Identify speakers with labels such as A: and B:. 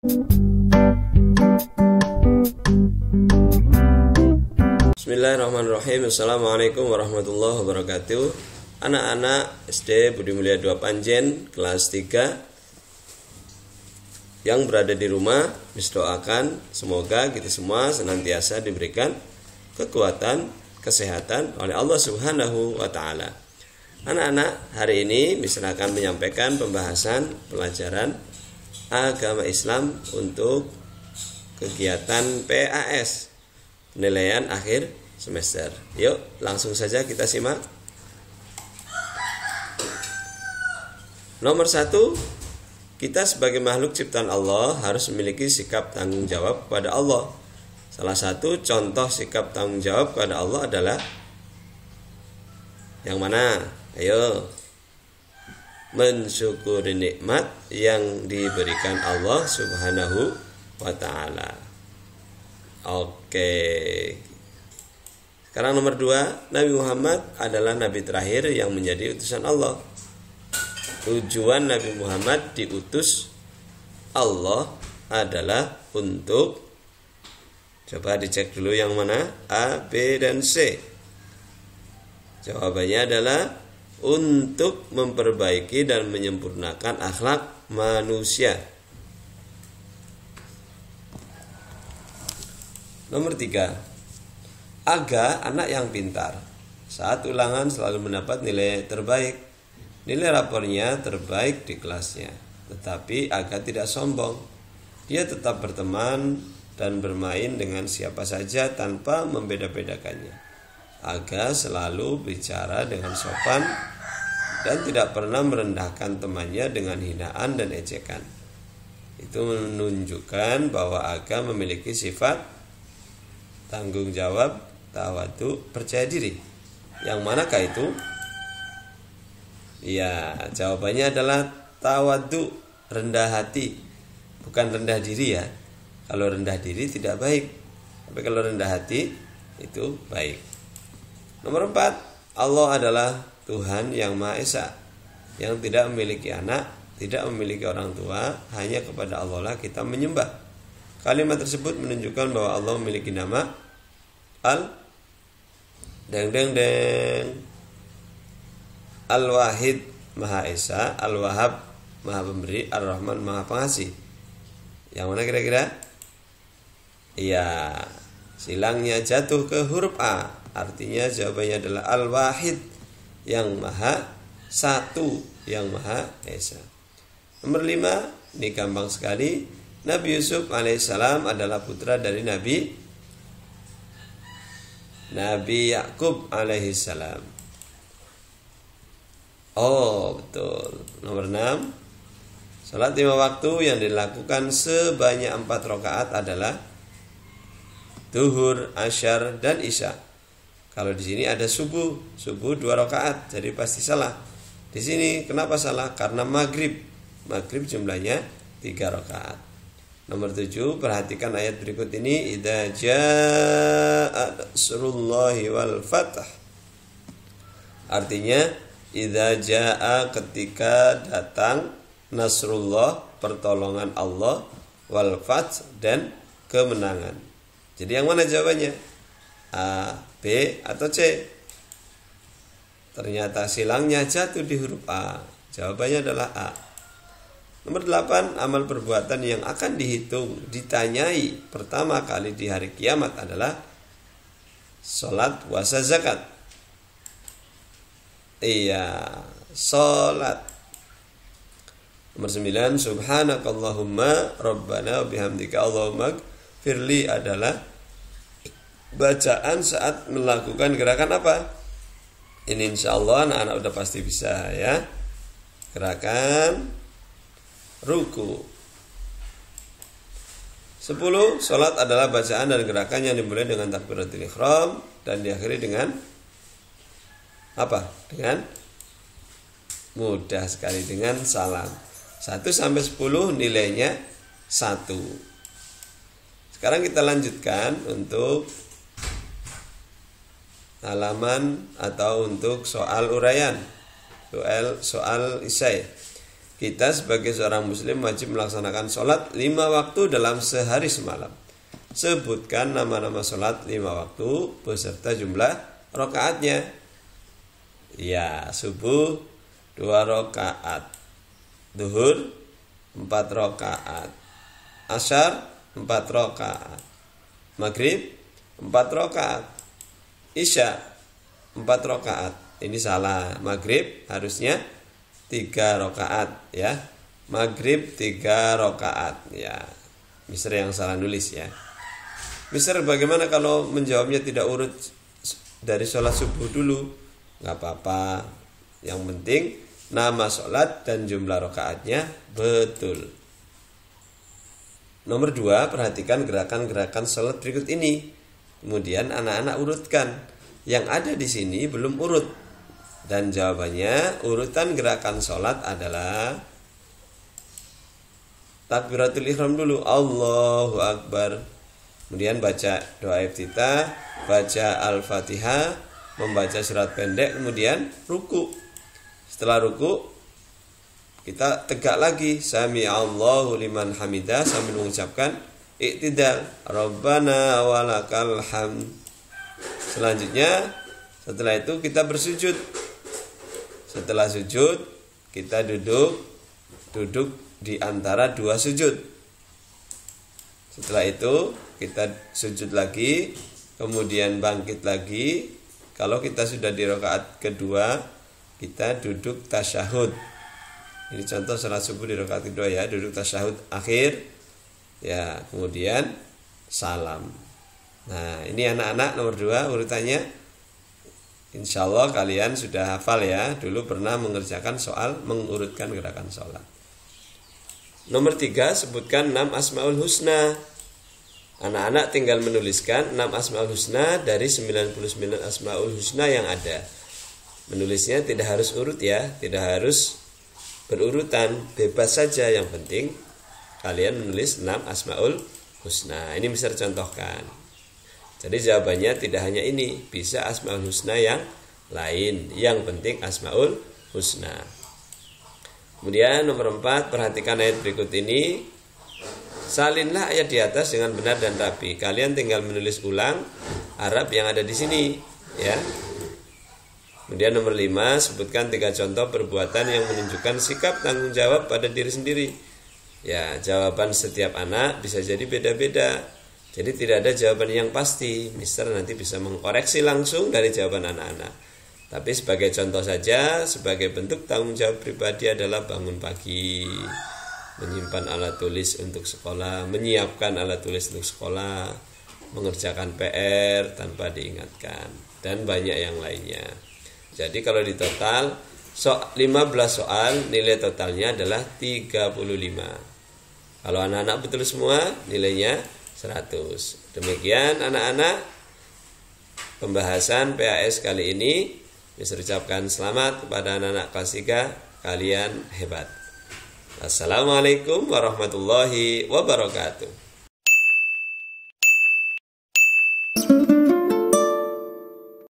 A: Bismillahirrahmanirrahim. Assalamualaikum warahmatullahi wabarakatuh. Anak-anak SD Budi Mulia 2 Panjen Kelas 3 Yang berada di rumah Doakan semoga kita semua senantiasa diberikan Kekuatan, kesehatan oleh Allah subhanahu wa ta'ala. Anak-anak hari ini Misra akan menyampaikan pembahasan Pelajaran agama Islam Untuk kegiatan PAS penilaian akhir semester. Yuk, langsung saja kita simak. Nomor satu, kita sebagai makhluk ciptaan Allah harus memiliki sikap tanggung jawab kepada Allah. Salah satu contoh sikap tanggung jawab kepada Allah adalah yang mana? Ayo, mensyukuri nikmat yang diberikan Allah Subhanahu wa taala. Oke. Sekarang nomor dua, Nabi Muhammad adalah Nabi terakhir yang menjadi utusan Allah. Tujuan Nabi Muhammad diutus Allah adalah untuk Coba dicek dulu yang mana A, B, dan C Jawabannya adalah Untuk memperbaiki dan menyempurnakan akhlak manusia Nomor tiga, Aga anak yang pintar. Saat ulangan selalu mendapat nilai terbaik. Nilai rapornya terbaik di kelasnya. Tetapi Aga tidak sombong. Dia tetap berteman dan bermain dengan siapa saja tanpa membeda-bedakannya. Aga selalu bicara dengan sopan dan tidak pernah merendahkan temannya dengan hinaan dan ejekan. Itu menunjukkan bahwa Aga memiliki sifat tanggung jawab, tawadu, percaya diri. Yang manakah itu? Ya, jawabannya adalah tawadu, rendah hati. Bukan rendah diri ya. Kalau rendah diri tidak baik. Tapi kalau rendah hati itu baik. Nomor empat, Allah adalah Tuhan yang Maha Esa. Yang tidak memiliki anak, tidak memiliki orang tua, hanya kepada Allah lah kita menyembah. Kalimat tersebut menunjukkan bahwa Allah memiliki nama Al Deng deng deng Al Wahid Maha Esa Al Wahab Maha Pemberi Ar Rahman Maha Pengasih. Yang mana kira-kira? Iya. Silangnya jatuh ke huruf A. Artinya jawabannya adalah Al Wahid Yang Maha Satu Yang Maha Esa Nomor lima Ini gampang sekali Nabi Yusuf alaihissalam adalah putra dari Nabi Nabi Yakub alaihissalam. Oh betul. Nomor 6 Salat lima waktu yang dilakukan sebanyak empat rakaat adalah Duhur, Asyar, dan Isya. Kalau di sini ada subuh, subuh dua rakaat, jadi pasti salah. Di sini kenapa salah? Karena maghrib, maghrib jumlahnya tiga rakaat. Nomor tujuh, perhatikan ayat berikut ini. Idza jaa nasrullahi wal fath. Artinya, idza jaa ketika datang nasrullah, pertolongan Allah, wal fath dan kemenangan. Jadi yang mana jawabannya? A, B atau C? Ternyata silangnya jatuh di huruf A. Jawabannya adalah A. Nomor 8, amal perbuatan yang akan dihitung, ditanyai pertama kali di hari kiamat adalah sholat, puasa, zakat. Iya, sholat. Nomor 9, subhanakallahumma rabbana bihamdika Allahumma firli adalah bacaan saat melakukan gerakan apa? Ini insya Allah anak-anak udah pasti bisa ya. Gerakan ruku. Sepuluh, sholat adalah bacaan dan gerakan yang dimulai dengan takbiratul ikhram dan diakhiri dengan apa? Dengan mudah sekali dengan salam. Satu sampai sepuluh nilainya satu. Sekarang kita lanjutkan untuk halaman atau untuk soal urayan. Soal soal isai. kita sebagai seorang muslim wajib melaksanakan sholat lima waktu dalam sehari semalam. Sebutkan nama-nama sholat lima waktu beserta jumlah rokaatnya. Ya, subuh dua rokaat, duhur empat rokaat, asar empat rokaat, maghrib empat rokaat, isya empat rokaat. Ini salah. Maghrib harusnya tiga rokaat ya. Maghrib tiga rokaat ya. Mister yang salah nulis ya. Mister bagaimana kalau menjawabnya tidak urut dari sholat subuh dulu? Nggak apa-apa. Yang penting nama sholat dan jumlah rokaatnya betul. Nomor dua perhatikan gerakan-gerakan sholat berikut ini kemudian anak-anak urutkan. Yang ada di sini belum urut. Dan jawabannya urutan gerakan sholat adalah takbiratul ihram dulu. Allahu Akbar. Kemudian baca doa iftitah baca al-fatihah membaca surat pendek kemudian ruku. Setelah ruku kita tegak lagi. Sami Allahu liman hamidah sambil mengucapkan iktidal Rabbana walakal hamd selanjutnya setelah itu kita bersujud setelah sujud kita duduk duduk di antara dua sujud. Setelah itu kita sujud lagi, kemudian bangkit lagi. Kalau kita sudah di rakaat kedua, kita duduk tasyahud. Ini contoh salat subuh di rakaat kedua ya, duduk tasyahud akhir. Ya, kemudian salam. Nah, ini anak-anak nomor dua urutannya. Insya Allah kalian sudah hafal ya. Dulu pernah mengerjakan soal mengurutkan gerakan sholat. Nomor tiga sebutkan 6 asma'ul husna. Anak-anak tinggal menuliskan 6 asma'ul husna dari 99 asma'ul husna yang ada. Menulisnya tidak harus urut ya Tidak harus berurutan. Bebas saja yang penting Kalian menulis 6 asma'ul husna Ini bisa contohkan jadi jawabannya tidak hanya ini, bisa Asmaul Husna yang lain. Yang penting Asmaul Husna. Kemudian nomor 4, perhatikan ayat berikut ini. Salinlah ayat di atas dengan benar dan rapi. Kalian tinggal menulis ulang Arab yang ada di sini, ya. Kemudian nomor 5, sebutkan tiga contoh perbuatan yang menunjukkan sikap tanggung jawab pada diri sendiri. Ya, jawaban setiap anak bisa jadi beda-beda. Jadi tidak ada jawaban yang pasti. Mister nanti bisa mengkoreksi langsung dari jawaban anak-anak. Tapi sebagai contoh saja, sebagai bentuk tanggung jawab pribadi adalah bangun pagi, menyimpan alat tulis untuk sekolah, menyiapkan alat tulis untuk sekolah, mengerjakan PR tanpa diingatkan, dan banyak yang lainnya. Jadi kalau di total, so 15 soal nilai totalnya adalah 35. Kalau anak-anak betul semua, nilainya 100. Demikian anak-anak pembahasan PAS kali ini. Bisa ucapkan selamat kepada anak-anak kelas 3. Kalian hebat. Assalamualaikum warahmatullahi wabarakatuh.